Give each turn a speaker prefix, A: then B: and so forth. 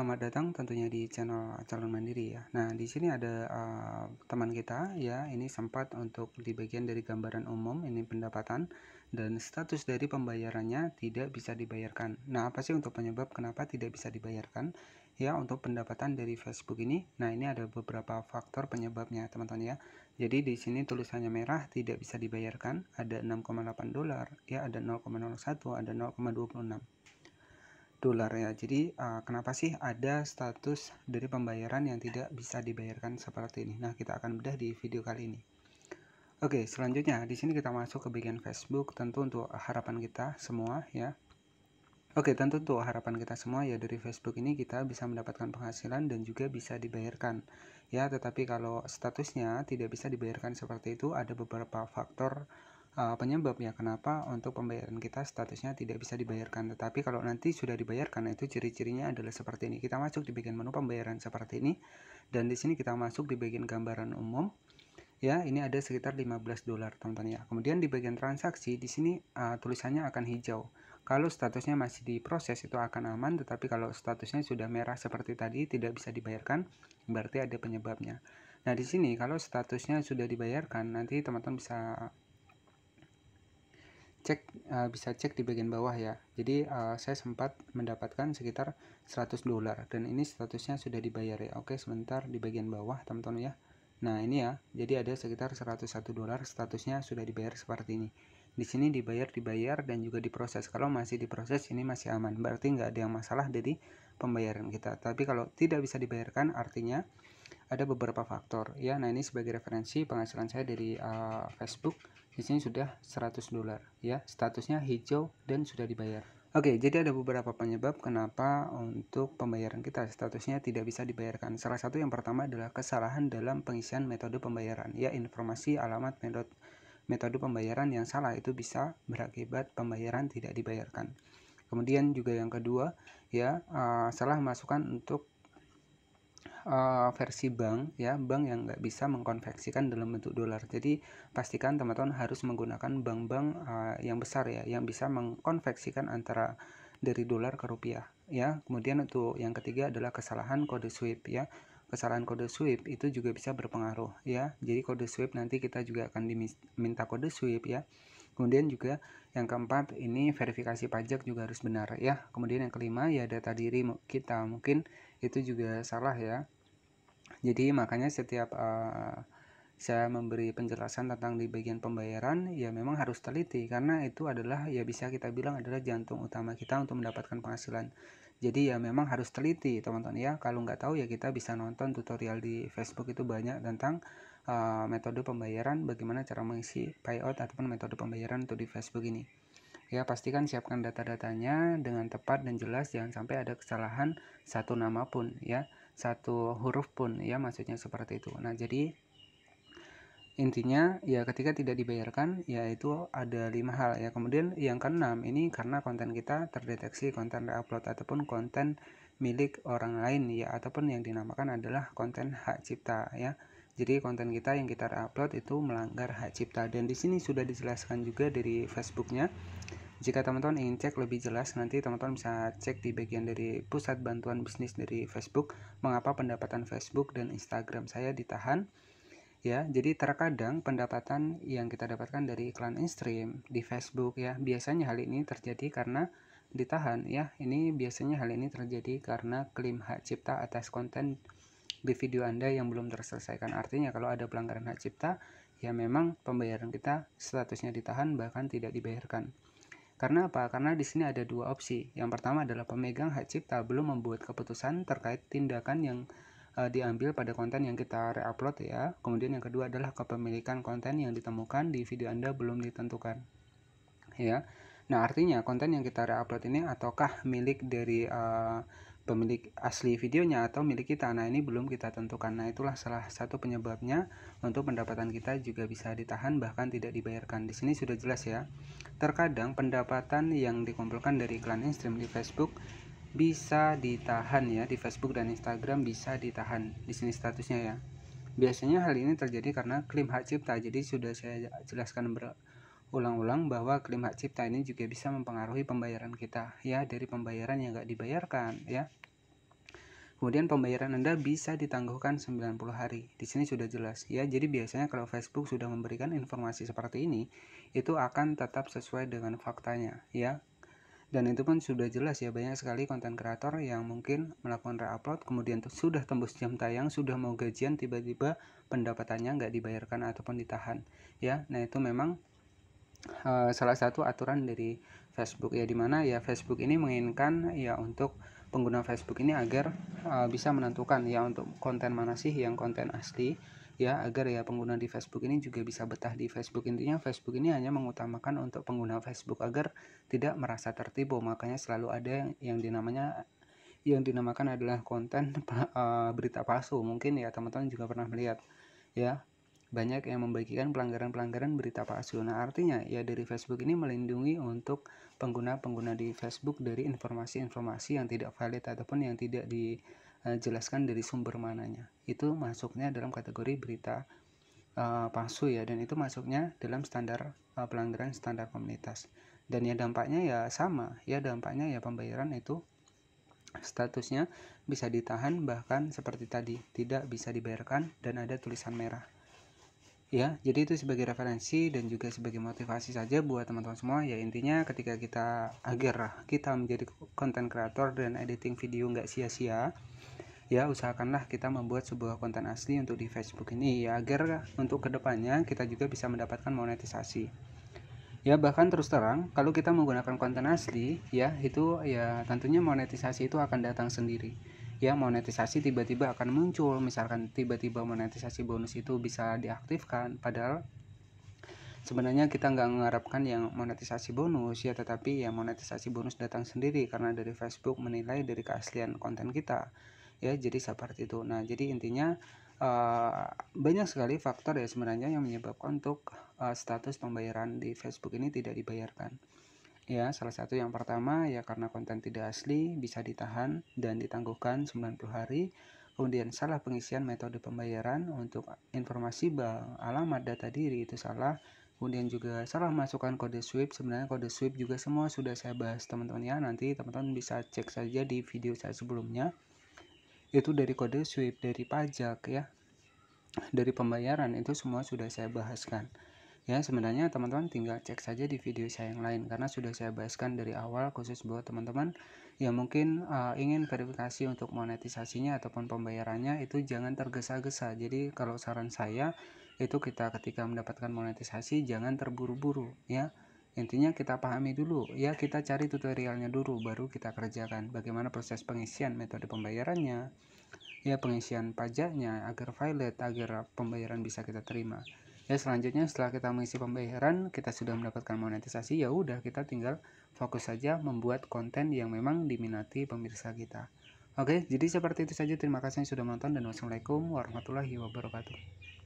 A: Selamat datang tentunya di channel calon mandiri ya. Nah, di sini ada uh, teman kita ya, ini sempat untuk di bagian dari gambaran umum ini pendapatan dan status dari pembayarannya tidak bisa dibayarkan. Nah, apa sih untuk penyebab kenapa tidak bisa dibayarkan? Ya, untuk pendapatan dari Facebook ini. Nah, ini ada beberapa faktor penyebabnya, teman-teman ya. Jadi di sini tulisannya merah tidak bisa dibayarkan, ada 6,8 dolar, ya ada 0,01, ada 0,26 dolar ya. Jadi uh, kenapa sih ada status dari pembayaran yang tidak bisa dibayarkan seperti ini? Nah, kita akan bedah di video kali ini. Oke, selanjutnya di sini kita masuk ke bagian Facebook tentu untuk harapan kita semua ya. Oke, tentu untuk harapan kita semua ya dari Facebook ini kita bisa mendapatkan penghasilan dan juga bisa dibayarkan. Ya, tetapi kalau statusnya tidak bisa dibayarkan seperti itu ada beberapa faktor uh, penyebab ya kenapa untuk pembayaran kita statusnya tidak bisa dibayarkan. Tetapi kalau nanti sudah dibayarkan itu ciri-cirinya adalah seperti ini. Kita masuk di bagian menu pembayaran seperti ini dan di sini kita masuk di bagian gambaran umum. Ya, ini ada sekitar 15 dolar teman-teman ya. Kemudian di bagian transaksi di sini uh, tulisannya akan hijau. Kalau statusnya masih diproses itu akan aman, tetapi kalau statusnya sudah merah seperti tadi tidak bisa dibayarkan, berarti ada penyebabnya. Nah, di sini kalau statusnya sudah dibayarkan, nanti teman-teman bisa cek uh, bisa cek di bagian bawah ya. Jadi uh, saya sempat mendapatkan sekitar 100 dolar dan ini statusnya sudah dibayar ya. Oke sebentar di bagian bawah teman-teman ya. Nah ini ya. Jadi ada sekitar 101 dolar statusnya sudah dibayar seperti ini. Di sini dibayar dibayar dan juga diproses. Kalau masih diproses ini masih aman. Berarti nggak ada yang masalah dari pembayaran kita. Tapi kalau tidak bisa dibayarkan artinya ada beberapa faktor ya nah ini sebagai referensi penghasilan saya dari uh, Facebook di sini sudah 100 dolar ya statusnya hijau dan sudah dibayar Oke, jadi ada beberapa penyebab kenapa untuk pembayaran kita statusnya tidak bisa dibayarkan. Salah satu yang pertama adalah kesalahan dalam pengisian metode pembayaran. Ya, informasi alamat metode pembayaran yang salah itu bisa berakibat pembayaran tidak dibayarkan. Kemudian juga yang kedua, ya uh, salah masukkan untuk uh, versi bank ya bank yang nggak bisa mengkonversikan dalam bentuk dolar. Jadi pastikan teman-teman harus menggunakan bank-bank uh, yang besar ya yang bisa mengkonversikan antara dari dolar ke rupiah ya. Kemudian untuk yang ketiga adalah kesalahan kode SWIFT ya. Kesalahan kode SWIFT itu juga bisa berpengaruh ya. Jadi kode SWIFT nanti kita juga akan diminta kode SWIFT ya. Kemudian juga yang keempat ini verifikasi pajak juga harus benar ya. Kemudian yang kelima ya data diri kita. Mungkin itu juga salah ya. Jadi makanya setiap uh, saya memberi penjelasan tentang di bagian pembayaran ya memang harus teliti. Karena itu adalah ya bisa kita bilang adalah jantung utama kita untuk mendapatkan penghasilan. Jadi ya memang harus teliti teman-teman ya. Kalau nggak tahu ya kita bisa nonton tutorial di Facebook itu banyak tentang uh, metode pembayaran bagaimana cara mengisi payout ataupun metode pembayaran untuk di Facebook ini ya pastikan siapkan data-datanya dengan tepat dan jelas. Jangan sampai ada kesalahan satu nama pun ya. Satu huruf pun ya maksudnya seperti itu. Nah jadi intinya ya ketika tidak dibayarkan ya itu ada lima hal ya. Kemudian yang keenam ini karena konten kita terdeteksi konten reupload ataupun konten milik orang lain ya ataupun yang dinamakan adalah konten hak cipta ya jadi konten kita yang kita reupload itu melanggar hak cipta dan di sini sudah dijelaskan juga dari Facebooknya jika teman-teman ingin cek lebih jelas, nanti teman-teman bisa cek di bagian dari pusat bantuan bisnis dari Facebook, mengapa pendapatan Facebook dan Instagram saya ditahan. Ya, jadi terkadang pendapatan yang kita dapatkan dari iklan in-stream di Facebook ya, biasanya hal ini terjadi karena ditahan ya. Ini biasanya hal ini terjadi karena klaim hak cipta atas konten di video Anda yang belum terselesaikan. Artinya kalau ada pelanggaran hak cipta, ya memang pembayaran kita statusnya ditahan bahkan tidak dibayarkan. Karena apa? Karena di sini ada dua opsi. Yang pertama adalah pemegang hak cipta belum membuat keputusan terkait tindakan yang uh, diambil pada konten yang kita reupload ya. Kemudian yang kedua adalah kepemilikan konten yang ditemukan di video Anda belum ditentukan. Ya. Nah, artinya konten yang kita reupload ini ataukah milik dari uh, pemilik asli videonya atau milik kita. Nah, ini belum kita tentukan. Nah, itulah salah satu penyebabnya untuk pendapatan kita juga bisa ditahan bahkan tidak dibayarkan. Di sini sudah jelas ya. Terkadang pendapatan yang dikumpulkan dari iklan in-stream di Facebook bisa ditahan ya di Facebook dan Instagram bisa ditahan. Di sini statusnya ya. Biasanya hal ini terjadi karena klaim hak cipta. Jadi sudah saya jelaskan ber ulang-ulang bahwa klaim hak cipta ini juga bisa mempengaruhi pembayaran kita ya dari pembayaran yang nggak dibayarkan ya Kemudian pembayaran Anda bisa ditangguhkan 90 hari. Di sini sudah jelas ya. Jadi biasanya kalau Facebook sudah memberikan informasi seperti ini, itu akan tetap sesuai dengan faktanya ya. Dan itu pun sudah jelas ya banyak sekali konten kreator yang mungkin melakukan reupload kemudian sudah tembus jam tayang, sudah mau gajian tiba-tiba pendapatannya nggak dibayarkan ataupun ditahan ya. Nah, itu memang uh, salah satu aturan dari Facebook ya di mana ya Facebook ini menginginkan ya untuk pengguna Facebook ini agar uh, bisa menentukan ya untuk konten mana sih yang konten asli ya agar ya pengguna di Facebook ini juga bisa betah di Facebook. Intinya Facebook ini hanya mengutamakan untuk pengguna Facebook agar tidak merasa tertipu. Makanya selalu ada yang dinamanya yang dinamakan adalah konten uh, berita palsu. Mungkin ya teman-teman juga pernah melihat ya banyak yang membagikan pelanggaran-pelanggaran berita palsu. Nah, artinya ya dari Facebook ini melindungi untuk pengguna-pengguna di Facebook dari informasi-informasi yang tidak valid ataupun yang tidak dijelaskan dari sumber mananya. Itu masuknya dalam kategori berita uh, palsu ya dan itu masuknya dalam standar uh, pelanggaran standar komunitas. Dan ya dampaknya ya sama, ya dampaknya ya pembayaran itu statusnya bisa ditahan bahkan seperti tadi tidak bisa dibayarkan dan ada tulisan merah ya jadi itu sebagai referensi dan juga sebagai motivasi saja buat teman-teman semua. Ya intinya ketika kita agar kita menjadi konten kreator dan editing video nggak sia-sia ya usahakanlah kita membuat sebuah konten asli untuk di Facebook ini ya agar untuk ke depannya kita juga bisa mendapatkan monetisasi. Ya bahkan terus terang kalau kita menggunakan konten asli ya itu ya tentunya monetisasi itu akan datang sendiri ya monetisasi tiba-tiba akan muncul. Misalkan tiba-tiba monetisasi bonus itu bisa diaktifkan padahal sebenarnya kita nggak mengharapkan yang monetisasi bonus ya tetapi ya monetisasi bonus datang sendiri karena dari Facebook menilai dari keaslian konten kita ya jadi seperti itu. Nah jadi intinya uh, banyak sekali faktor ya sebenarnya yang menyebabkan untuk uh, status pembayaran di Facebook ini tidak dibayarkan Ya, salah satu yang pertama ya karena konten tidak asli bisa ditahan dan ditangguhkan 90 hari. Kemudian salah pengisian metode pembayaran untuk informasi bank, alamat data diri itu salah. Kemudian juga salah masukkan kode SWIFT. Sebenarnya kode SWIFT juga semua sudah saya bahas teman-teman ya. Nanti teman-teman bisa cek saja di video saya sebelumnya. Itu dari kode SWIFT, dari pajak ya. Dari pembayaran itu semua sudah saya bahaskan ya sebenarnya teman-teman tinggal cek saja di video saya yang lain karena sudah saya bahaskan dari awal khusus buat teman-teman yang mungkin uh, ingin verifikasi untuk monetisasinya ataupun pembayarannya itu jangan tergesa-gesa. Jadi kalau saran saya itu kita ketika mendapatkan monetisasi jangan terburu-buru ya. Intinya kita pahami dulu ya kita cari tutorialnya dulu baru kita kerjakan. Bagaimana proses pengisian metode pembayarannya ya pengisian pajaknya agar valid agar pembayaran bisa kita terima ya selanjutnya setelah kita mengisi pembayaran kita sudah mendapatkan monetisasi ya udah kita tinggal fokus saja membuat konten yang memang diminati pemirsa kita. Oke jadi seperti itu saja. Terima kasih yang sudah menonton dan wassalamualaikum warahmatullahi wabarakatuh